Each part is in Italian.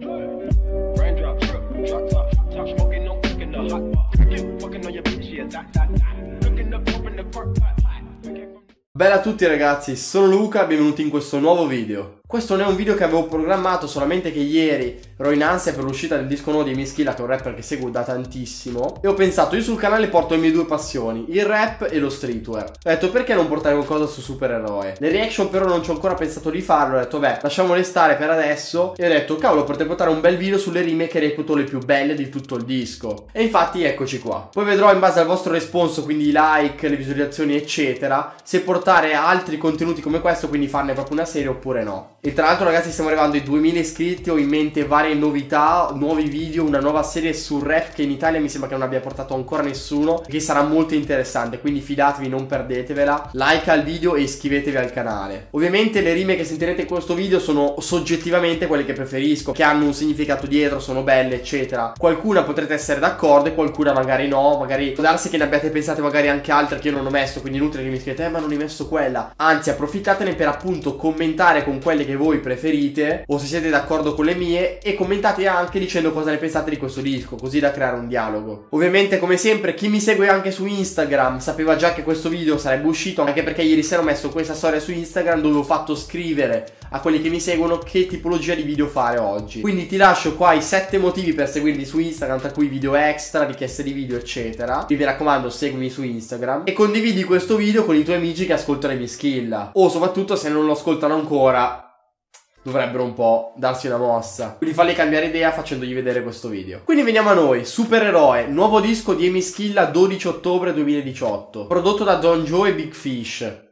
Raindrop, drip, drop top, top smoking, no cooking the hot pot. Fucking on your bitch, yeah, that, that, that. Looking up, open the park pot. Bella a tutti ragazzi, sono Luca, benvenuti in questo nuovo video. Questo non è un video che avevo programmato, solamente che ieri ero in ansia per l'uscita del disco nuovo di Mischilla, che è un rapper che seguo da tantissimo. E ho pensato, io sul canale porto le mie due passioni, il rap e lo streetwear. Ho detto, perché non portare qualcosa su supereroe? Le reaction però non ci ho ancora pensato di farlo, ho detto, beh, lasciamole stare per adesso. E ho detto, cavolo, potrei portare un bel video sulle rime che reputo le più belle di tutto il disco. E infatti eccoci qua. Poi vedrò in base al vostro responso, quindi i like, le visualizzazioni, eccetera, se portare altri contenuti come questo, quindi farne proprio una serie oppure no. E tra l'altro ragazzi stiamo arrivando ai 2000 iscritti, ho in mente varie novità, nuovi video, una nuova serie sul rap che in Italia mi sembra che non abbia portato ancora nessuno, che sarà molto interessante, quindi fidatevi, non perdetevela, like al video e iscrivetevi al canale. Ovviamente le rime che sentirete in questo video sono soggettivamente quelle che preferisco, che hanno un significato dietro, sono belle, eccetera. Qualcuna potrete essere d'accordo e qualcuna magari no, magari può darsi che ne abbiate pensate magari anche altre che io non ho messo, quindi inutile che mi scrivete, eh ma non hai messo quella. Anzi, approfittatene per appunto commentare con quelle che voi preferite o se siete d'accordo con le mie e commentate anche dicendo cosa ne pensate di questo disco, così da creare un dialogo. Ovviamente come sempre chi mi segue anche su Instagram sapeva già che questo video sarebbe uscito anche perché ieri sera ho messo questa storia su Instagram dove ho fatto scrivere a quelli che mi seguono che tipologia di video fare oggi. Quindi ti lascio qua i 7 motivi per seguirmi su Instagram, tra cui video extra, richieste di video, eccetera. Vi raccomando, seguimi su Instagram e condividi questo video con i tuoi amici che ascoltano i miei skill. O soprattutto se non lo ascoltano ancora, dovrebbero un po' darsi una mossa. Quindi falli cambiare idea facendogli vedere questo video. Quindi veniamo a noi, Supereroe, nuovo disco di Amy Schilla 12 ottobre 2018, prodotto da Don Joe e Big Fish.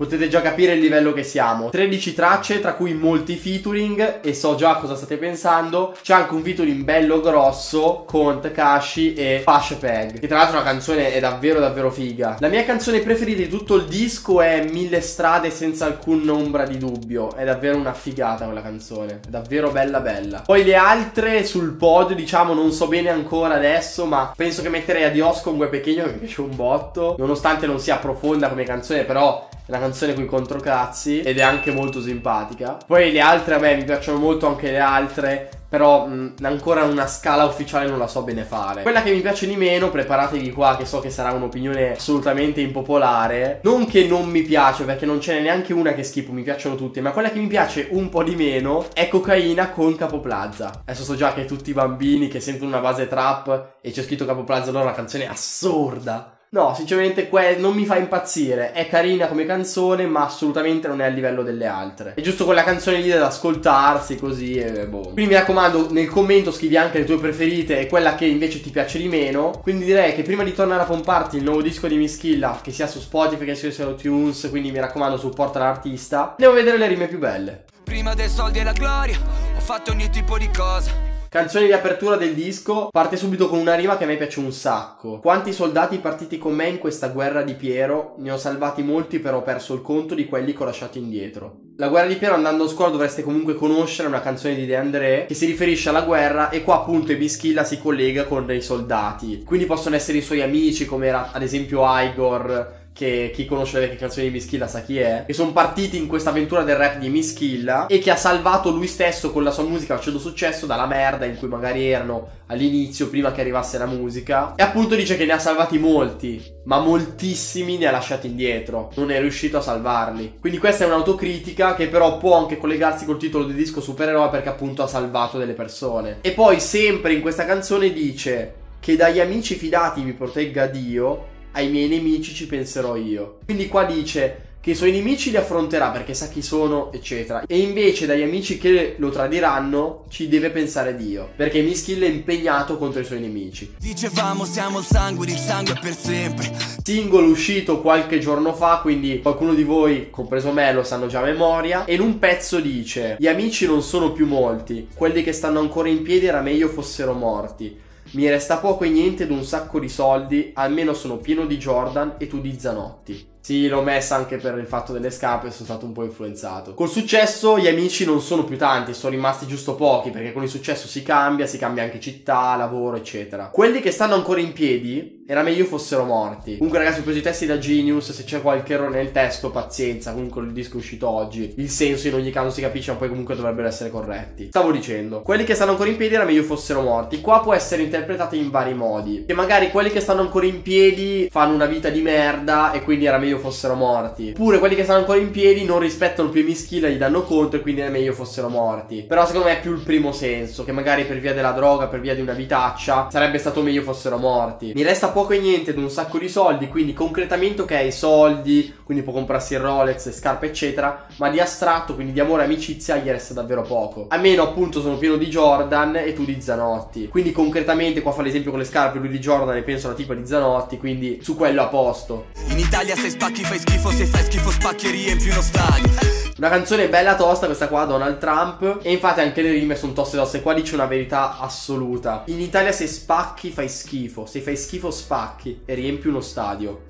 Potete già capire il livello che siamo. 13 tracce, tra cui molti featuring, e so già cosa state pensando. C'è anche un featuring bello grosso con Takashi e Pash Peg. Che tra l'altro la canzone è davvero davvero figa. La mia canzone preferita di tutto il disco è Mille strade senza alcuna ombra di dubbio. È davvero una figata quella canzone. È davvero bella bella. Poi le altre sul podio, diciamo, non so bene ancora adesso, ma penso che metterei Adios con Gue Pechegno che mi piace un botto. Nonostante non sia profonda come canzone, però una canzone con i controcazzi ed è anche molto simpatica. Poi le altre a me mi piacciono molto anche le altre, però mh, ancora una scala ufficiale non la so bene fare. Quella che mi piace di meno, preparatevi qua che so che sarà un'opinione assolutamente impopolare, non che non mi piace perché non ce n'è neanche una che schifo, mi piacciono tutte, ma quella che mi piace un po' di meno è Cocaina con Capoplaza. Adesso so già che tutti i bambini che sentono una base trap e c'è scritto Capoplaza, allora una canzone assurda. No, sinceramente que- non mi fa impazzire. È carina come canzone, ma assolutamente non è a livello delle altre. È giusto quella canzone lì da ascoltarsi così e boh. Quindi mi raccomando, nel commento scrivi anche le tue preferite e quella che invece ti piace di meno. Quindi direi che prima di tornare a pomparti il nuovo disco di Mischilla, che sia su Spotify che sia su iTunes, quindi mi raccomando, supporta l'artista. Andiamo a vedere le rime più belle. Prima dei soldi e la gloria, ho fatto ogni tipo di cosa. Canzone di apertura del disco parte subito con una rima che a me piace un sacco. Quanti soldati partiti con me in questa guerra di Piero? Ne ho salvati molti, però ho perso il conto di quelli che ho lasciato indietro. La guerra di Piero andando a scuola dovreste comunque conoscere una canzone di De André che si riferisce alla guerra e qua appunto Ebischilla si collega con dei soldati. Quindi possono essere i suoi amici come era ad esempio Igor che chi conosce le canzoni di Mischilla sa chi è, che sono partiti in questa avventura del rap di Mischilla e che ha salvato lui stesso con la sua musica facendo successo dalla merda in cui magari erano all'inizio prima che arrivasse la musica e appunto dice che ne ha salvati molti, ma moltissimi ne ha lasciati indietro, non è riuscito a salvarli. Quindi questa è un'autocritica che però può anche collegarsi col titolo del disco supereroe perché appunto ha salvato delle persone. E poi sempre in questa canzone dice che dagli amici fidati mi protegga Dio ai miei nemici ci penserò io. Quindi qua dice che i suoi nemici li affronterà perché sa chi sono, eccetera. E invece dagli amici che lo tradiranno ci deve pensare Dio, perché Miskill è impegnato contro i suoi nemici. Dicevamo siamo il sangue, il sangue per sempre. Singolo uscito qualche giorno fa, quindi qualcuno di voi, compreso me, lo sanno già a memoria. E in un pezzo dice: Gli amici non sono più molti, quelli che stanno ancora in piedi era meglio fossero morti. Mi resta poco e niente ed un sacco di soldi, almeno sono pieno di Jordan e tu di Zanotti. Sì, l'ho messa anche per il fatto delle scarpe, sono stato un po' influenzato. Col successo gli amici non sono più tanti, sono rimasti giusto pochi, perché con il successo si cambia, si cambia anche città, lavoro, eccetera. Quelli che stanno ancora in piedi era meglio fossero morti. Comunque ragazzi ho preso i testi da Genius, se c'è qualche errore nel testo pazienza, comunque il disco è uscito oggi. Il senso in ogni caso si capisce, ma poi comunque dovrebbero essere corretti. Stavo dicendo, quelli che stanno ancora in piedi era meglio fossero morti. Qua può essere interpretato in vari modi. Che magari quelli che stanno ancora in piedi fanno una vita di merda e quindi era meglio fossero morti. Oppure quelli che stanno ancora in piedi non rispettano più i mischila, gli danno conto e quindi è meglio fossero morti. Però secondo me è più il primo senso, che magari per via della droga, per via di una vitaccia, sarebbe stato meglio fossero morti. Mi resta poco e niente ed un sacco di soldi, quindi concretamente ok, soldi, quindi può comprarsi il Rolex, le scarpe eccetera, ma di astratto, quindi di amore e amicizia gli resta davvero poco. A meno appunto sono pieno di Jordan e tu di Zanotti. Quindi concretamente qua fa l'esempio con le scarpe, lui di Jordan e penso alla tipa di Zanotti, quindi su quello a posto. In Italia se spacchi fai schifo, se fai schifo spacchi e riempi uno stadio. Una canzone bella tosta, questa qua, Donald Trump. E infatti anche le rime sono toste toste. Qua dice una verità assoluta. In Italia se spacchi fai schifo. Se fai schifo spacchi e riempi uno stadio.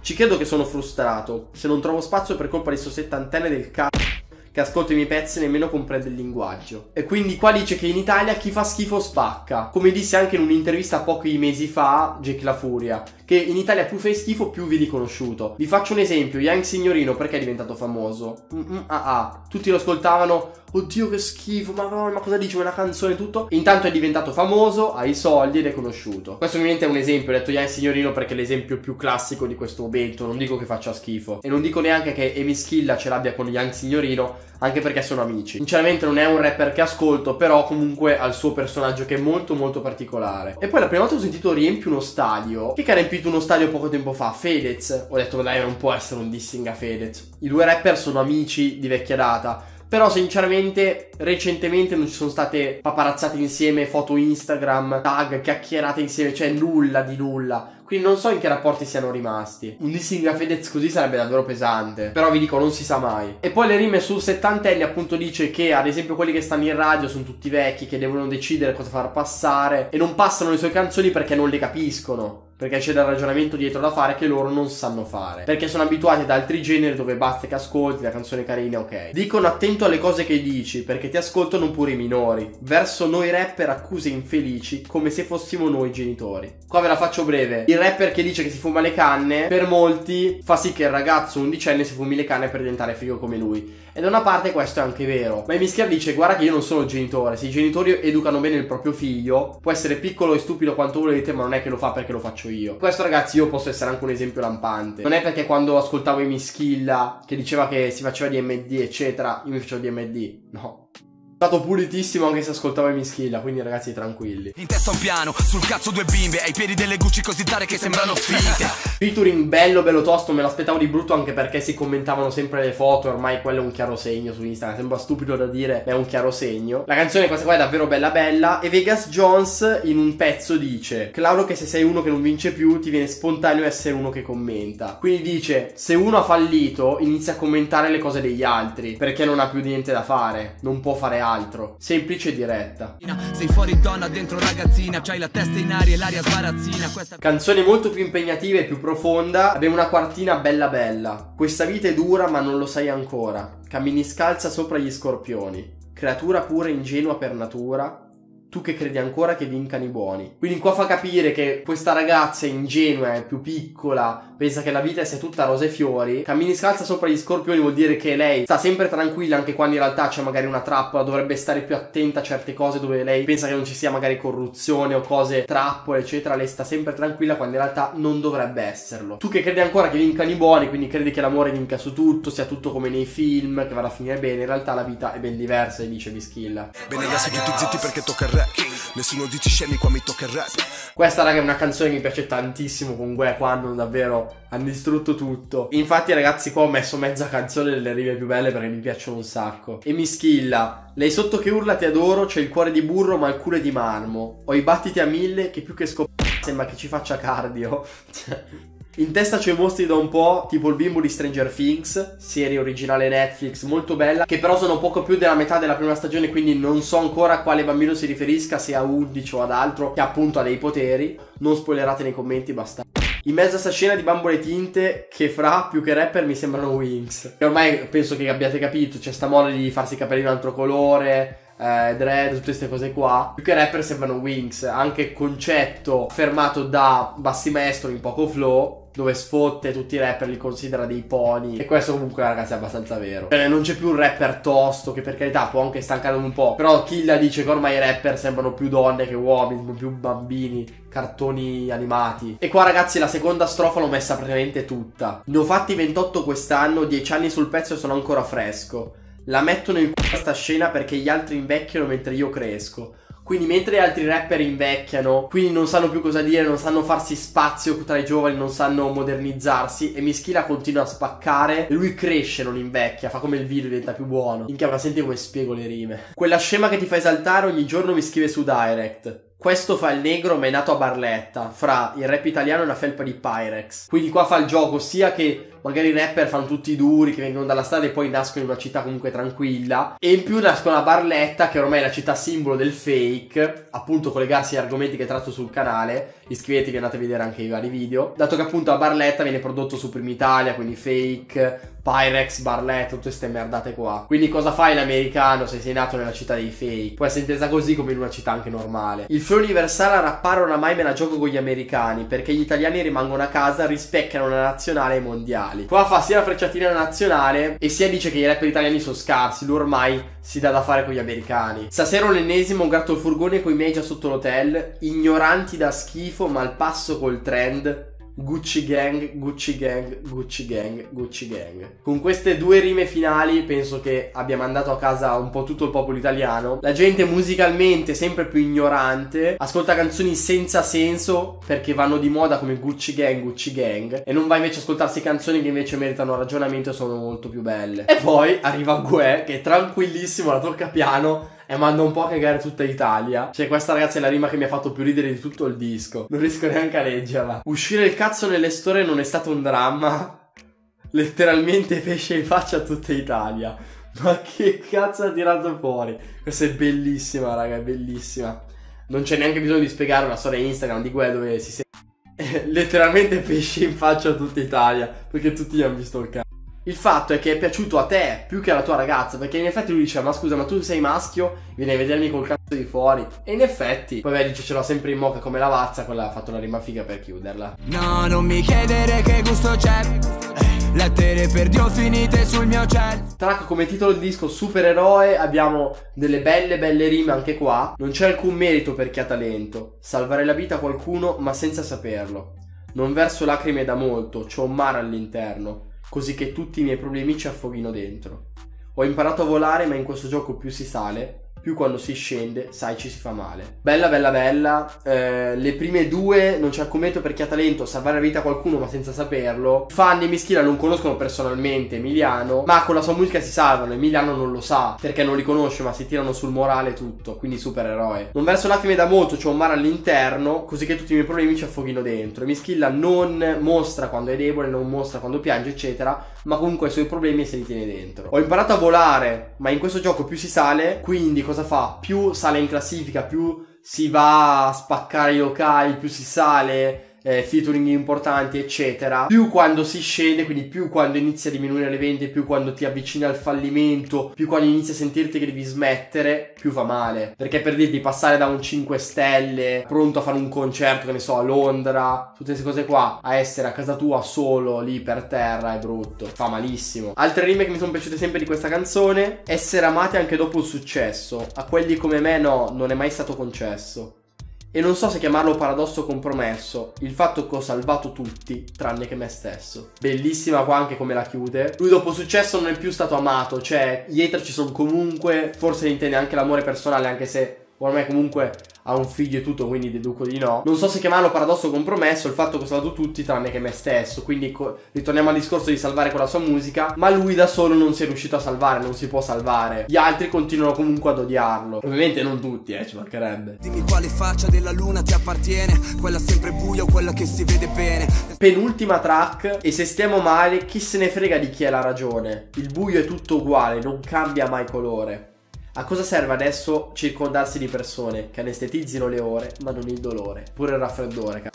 Ci credo che sono frustrato. Se non trovo spazio per colpa di sto settantenne del c***o che ascolta i miei pezzi nemmeno comprende il linguaggio. E quindi qua dice che in Italia chi fa schifo spacca. Come disse anche in un'intervista pochi mesi fa Jake La Furia, che in Italia più fai schifo più vi riconosciuto. Vi faccio un esempio, Young Signorino perché è diventato famoso? Ah ah, tutti lo ascoltavano, oddio che schifo, ma, ma cosa dice una canzone e tutto? Intanto è diventato famoso, ha i soldi ed è conosciuto. Questo ovviamente è un esempio, ho detto Young Signorino perché è l'esempio più classico di questo momento, non dico che faccia schifo. E non dico neanche che Emi Schilla ce l'abbia con Young Signorino, anche perché sono amici. Sinceramente non è un rapper che ascolto, però comunque ha il suo personaggio che è molto molto particolare. E poi la prima volta ho sentito Riempi uno stadio, che ha riempito uno stadio poco tempo fa, Fedez, ho detto dai non può essere un dissing a Fedez. I due rapper sono amici di vecchia data. Però sinceramente recentemente non ci sono state paparazzate insieme, foto Instagram, tag, chiacchierate insieme, cioè nulla di nulla. Quindi non so in che rapporti siano rimasti. Un dissing a Fedez così sarebbe davvero pesante. Però vi dico, non si sa mai. E poi le rime sul settantenni appunto dice che ad esempio quelli che stanno in radio sono tutti vecchi, che devono decidere cosa far passare. E non passano le sue canzoni perché non le capiscono. Perché c'è del ragionamento dietro da fare che loro non sanno fare. Perché sono abituati ad altri generi dove basta che ascolti la canzone carina, ok. Dicono attento alle cose che dici, perché ti ascoltano pure i minori. Verso noi rapper accuse infelici, come se fossimo noi genitori. Qua ve la faccio breve. Il rapper che dice che si fuma le canne, per molti fa sì che il ragazzo undicenne si fumi le canne per diventare figo come lui. E da una parte questo è anche vero. Ma Mischia dice: Guarda, che io non sono genitore. Se i genitori educano bene il proprio figlio, può essere piccolo e stupido quanto volete, ma non è che lo fa perché lo faccio io. Questo, ragazzi, io posso essere anche un esempio lampante. Non è perché quando ascoltavo i Mischilla, che diceva che si faceva DMD, eccetera, io mi facevo DMD. No stato pulitissimo anche se ascoltava i Mischilla, quindi ragazzi tranquilli. In testa un piano, sul cazzo due bimbe, ai piedi delle Gucci così tare che sembrano finte. Featuring bello bello tosto, me l'aspettavo di brutto anche perché si commentavano sempre le foto, ormai quello è un chiaro segno su Instagram, sembra stupido da dire, ma è un chiaro segno. La canzone questa qua è davvero bella bella e Vegas Jones in un pezzo dice Claro che se sei uno che non vince più ti viene spontaneo essere uno che commenta. Quindi dice se uno ha fallito inizia a commentare le cose degli altri perché non ha più niente da fare, non può fare altro. Semplice e diretta. Sei fuori donna, dentro ragazzina, c'hai la testa in aria e l'aria sbarazzina. Questa... Canzone molto più impegnativa e più profonda. Abbiamo una quartina bella bella. Questa vita è dura ma non lo sai ancora. Cammini scalza sopra gli scorpioni. Creatura pure ingenua per natura, tu che credi ancora che vincano i buoni. Quindi qua fa capire che questa ragazza è ingenua, è più piccola, pensa che la vita sia tutta rose e fiori. Cammini scalza sopra gli scorpioni vuol dire che lei sta sempre tranquilla anche quando in realtà c'è magari una trappola, dovrebbe stare più attenta a certe cose dove lei pensa che non ci sia magari corruzione o cose trappole, eccetera. Lei sta sempre tranquilla quando in realtà non dovrebbe esserlo. Tu che credi ancora che vincano i buoni, quindi credi che l'amore vinca su tutto, sia tutto come nei film, che vada a finire bene, in realtà la vita è ben diversa, e dice Bischilla. Bene adesso tutti zitti perché tocca il rap. Nessuno dice scemi qua mi tocca il rap. Questa raga è una canzone che mi piace tantissimo con Gue quando davvero hanno distrutto tutto. Infatti ragazzi qua ho messo mezza canzone delle rime più belle perché mi piacciono un sacco. E mi schilla. Lei sotto che urla ti adoro C'è il cuore di burro ma il culo è di marmo. Ho i battiti a mille che più che scop... Sembra che ci faccia cardio. Cioè in testa c'è mostri da un po', tipo il bimbo di Stranger Things, serie originale Netflix, molto bella, che però sono poco più della metà della prima stagione, quindi non so ancora a quale bambino si riferisca, se a 11 o ad altro, che appunto ha dei poteri. Non spoilerate nei commenti, basta. In mezzo a sta scena di bambole tinte, che fra più che rapper mi sembrano Wings. E ormai penso che abbiate capito, c'è sta moda di farsi i capelli in un altro colore, eh, dread, tutte queste cose qua. Più che rapper sembrano Wings, anche concetto fermato da Bassi Maestro in poco flow dove sfotte tutti i rapper li considera dei pony. E questo comunque ragazzi è abbastanza vero. Cioè, non c'è più un rapper tosto che per carità può anche stancare un po' però Killa dice che ormai i rapper sembrano più donne che uomini più bambini cartoni animati. E qua ragazzi la seconda strofa l'ho messa praticamente tutta. Ne ho fatti 28 quest'anno 10 anni sul pezzo e sono ancora fresco. La metto nel culo questa scena perché gli altri invecchiano mentre io cresco quindi mentre altri rapper invecchiano, quindi non sanno più cosa dire, non sanno farsi spazio tra i giovani, non sanno modernizzarsi e Mischila continua a spaccare lui cresce, non invecchia, fa come il video, diventa più buono. Minchia, ma senti come spiego le rime. Quella scema che ti fa esaltare ogni giorno mi scrive su Direct. Questo fa il negro ma è nato a Barletta, fra il rap italiano e una felpa di Pyrex. Quindi qua fa il gioco sia che magari i rapper fanno tutti i duri che vengono dalla strada e poi nascono in una città comunque tranquilla. E in più nascono a Barletta, che ormai è la città simbolo del fake, appunto collegarsi agli argomenti che tratto sul canale. Iscrivetevi, andate a vedere anche i vari video. Dato che appunto a Barletta viene prodotto su Prima Italia, quindi fake, Pyrex, Barletta, tutte queste merdate qua. Quindi cosa fai l'americano se sei nato nella città dei fake? Può essere intesa così come in una città anche normale. Il flow universale a rappare oramai me la gioco con gli americani, perché gli italiani rimangono a casa, rispecchiano la nazionale e i mondiali. Qua fa sia la frecciatina nazionale e sia dice che i rapper italiani sono scarsi, lui ormai si dà da fare con gli americani. Stasera un ennesimo, gratto il furgone coi miei già sotto l'hotel, ignoranti da schifo ma al passo col trend, Gucci Gang, Gucci Gang, Gucci Gang, Gucci Gang. Con queste due rime finali penso che abbia mandato a casa un po' tutto il popolo italiano. La gente musicalmente sempre più ignorante, ascolta canzoni senza senso perché vanno di moda come Gucci Gang, Gucci Gang e non va invece a ascoltarsi canzoni che invece meritano ragionamento e sono molto più belle. E poi arriva Gue che è tranquillissimo, la tocca piano e manda un po' a cagare tutta Italia. Cioè, questa ragazza è la rima che mi ha fatto più ridere di tutto il disco. Non riesco neanche a leggerla. Uscire il cazzo nelle storie non è stato un dramma. Letteralmente pesce in faccia a tutta Italia. Ma che cazzo ha tirato fuori? Questa è bellissima, raga, è bellissima. Non c'è neanche bisogno di spiegare una storia Instagram di quella dove si sente. letteralmente pesce in faccia a tutta Italia. Perché tutti gli hanno visto il cazzo. Il fatto è che è piaciuto a te più che alla tua ragazza, perché in effetti lui dice: Ma scusa, ma tu sei maschio, vieni a vedermi col cazzo di fuori. E in effetti, poi beh, dice: Ce l'ho sempre in moca come la vazza, quella ha fatto una rima figa per chiuderla. No, non mi chiedere che gusto c'è. Eh, lettere per Dio finite sul mio cell. Track come titolo del disco Supereroe, abbiamo delle belle belle rime anche qua. Non c'è alcun merito per chi ha talento. Salvare la vita a qualcuno, ma senza saperlo. Non verso lacrime da molto, c'ho un mare all'interno così che tutti i miei problemi ci affoghino dentro. Ho imparato a volare, ma in questo gioco più si sale, più quando si scende, sai, ci si fa male. Bella, bella, bella. Eh, le prime due non c'è metodo per chi ha talento, salvare la vita a qualcuno ma senza saperlo. Fan di Mischila non conoscono personalmente Emiliano, ma con la sua musica si salvano. Emiliano non lo sa perché non li conosce, ma si tirano sul morale tutto. Quindi supereroe. Non verso lacrime da molto, c'è un mare all'interno, così che tutti i miei problemi ci affoghino dentro. Mischilla non mostra quando è debole, non mostra quando piange, eccetera, ma comunque i suoi problemi se li tiene dentro. Ho imparato a volare, ma in questo gioco più si sale, quindi cosa fa? Più sale in classifica, più si va a spaccare i locali, più si sale, eh, featuring importanti, eccetera. Più quando si scende, quindi più quando inizia a diminuire le vendite, più quando ti avvicini al fallimento, più quando inizi a sentirti che devi smettere, più fa male. Perché per dirti passare da un 5 stelle, pronto a fare un concerto, che ne so, a Londra, tutte queste cose qua, a essere a casa tua solo lì per terra è brutto. Fa malissimo. Altre rime che mi sono piaciute sempre di questa canzone, essere amati anche dopo il successo. A quelli come me no, non è mai stato concesso. E non so se chiamarlo paradosso compromesso, il fatto che ho salvato tutti, tranne che me stesso. Bellissima qua anche come la chiude. Lui dopo successo non è più stato amato, cioè gli hater ci sono comunque, forse intende anche l'amore personale, anche se ormai comunque ha un figlio e tutto, quindi deduco di no. Non so se chiamarlo paradosso compromesso il fatto che ho salvato tutti tranne che me stesso. Quindi co- ritorniamo al discorso di salvare con la sua musica. Ma lui da solo non si è riuscito a salvare, non si può salvare. Gli altri continuano comunque ad odiarlo. Ovviamente non tutti, eh, ci mancherebbe. Dimmi quale faccia della luna ti appartiene, quella sempre buia o quella che si vede bene. Penultima track. E se stiamo male, chi se ne frega di chi ha la ragione? Il buio è tutto uguale, non cambia mai colore. A cosa serve adesso circondarsi di persone che anestetizzino le ore ma non il dolore? Pure il raffreddore.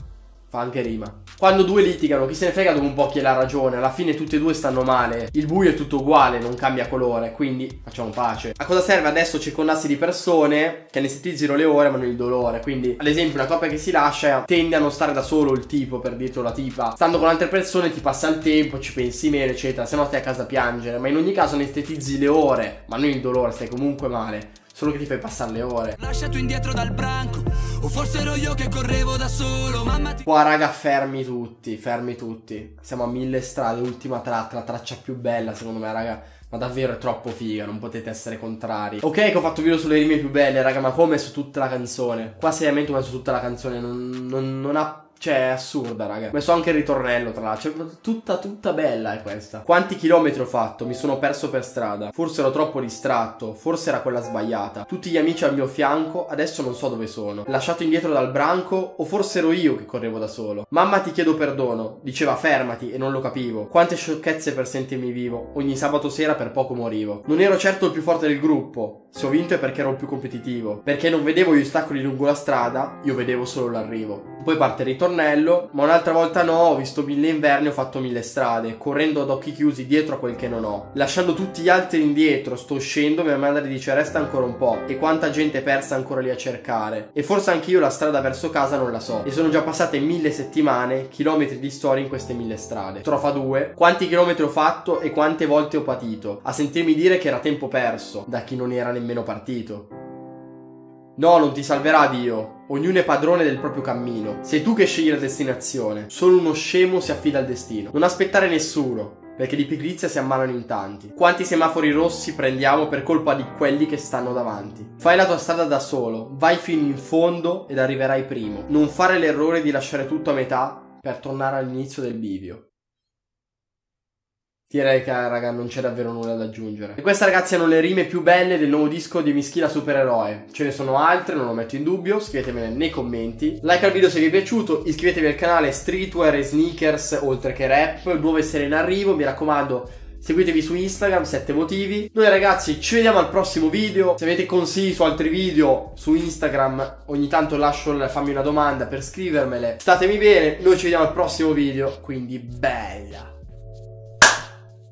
Fa anche rima. Quando due litigano, chi se ne frega dopo un po' chi è la ragione. Alla fine tutti e due stanno male. Il buio è tutto uguale, non cambia colore. Quindi facciamo pace. A cosa serve adesso circondarsi di persone che anestetizzino le ore ma non il dolore? Quindi, ad esempio, una coppia che si lascia tende a non stare da solo il tipo per dietro la tipa. Stando con altre persone ti passa il tempo, ci pensi meno, eccetera. Se no stai a casa a piangere. Ma in ogni caso anestetizzi le ore, ma non il dolore, stai comunque male. Solo che ti fai passare le ore. Lasciato indietro dal branco O forse ero io che correvo da solo Mamma ti Qua raga fermi tutti, fermi tutti. Siamo a mille strade, ultima tratta, la traccia più bella secondo me raga. Ma davvero è troppo figa, non potete essere contrari. Ok che ho fatto video sulle rime più belle raga Ma come su tutta la canzone. Qua seriamente ho messo tutta la canzone Non, non, non ha cioè, è assurda, raga. Messo anche il ritornello, tra l'altro. Cioè, tutta, tutta bella è questa. Quanti chilometri ho fatto? Mi sono perso per strada. Forse ero troppo distratto. Forse era quella sbagliata. Tutti gli amici al mio fianco, adesso non so dove sono. Lasciato indietro dal branco, o forse ero io che correvo da solo. Mamma ti chiedo perdono. Diceva fermati e non lo capivo. Quante sciocchezze per sentirmi vivo. Ogni sabato sera per poco morivo. Non ero certo il più forte del gruppo. Se ho vinto è perché ero il più competitivo. Perché non vedevo gli ostacoli lungo la strada, io vedevo solo l'arrivo. Poi parte il ritornello, ma un'altra volta no, ho visto mille inverni, ho fatto mille strade, correndo ad occhi chiusi dietro a quel che non ho. Lasciando tutti gli altri indietro, sto uscendo, mia madre dice resta ancora un po', e quanta gente persa ancora lì a cercare. E forse anch'io la strada verso casa non la so. E sono già passate mille settimane, chilometri di storia in queste mille strade. Strofa 2. Quanti chilometri ho fatto e quante volte ho patito, a sentirmi dire che era tempo perso, da chi non era nemmeno partito. No, non ti salverà Dio. Ognuno è padrone del proprio cammino. Sei tu che scegli la destinazione. Solo uno scemo si affida al destino. Non aspettare nessuno, perché di pigrizia si ammalano in tanti. Quanti semafori rossi prendiamo per colpa di quelli che stanno davanti? Fai la tua strada da solo, vai fino in fondo ed arriverai primo. Non fare l'errore di lasciare tutto a metà per tornare all'inizio del bivio. Direi che raga non c'è davvero nulla da aggiungere. E queste ragazzi hanno le rime più belle del nuovo disco di Mischila Supereroe. Ce ne sono altre, non lo metto in dubbio, scrivetemele nei commenti. Like al video se vi è piaciuto, iscrivetevi al canale Streetwear e Sneakers oltre che rap, nuove serie in arrivo, mi raccomando. Seguitevi su Instagram, 7 motivi. Noi ragazzi ci vediamo al prossimo video. Se avete consigli su altri video su Instagram, ogni tanto lascio fammi una domanda per scrivermele. Statemi bene, noi ci vediamo al prossimo video, quindi bella.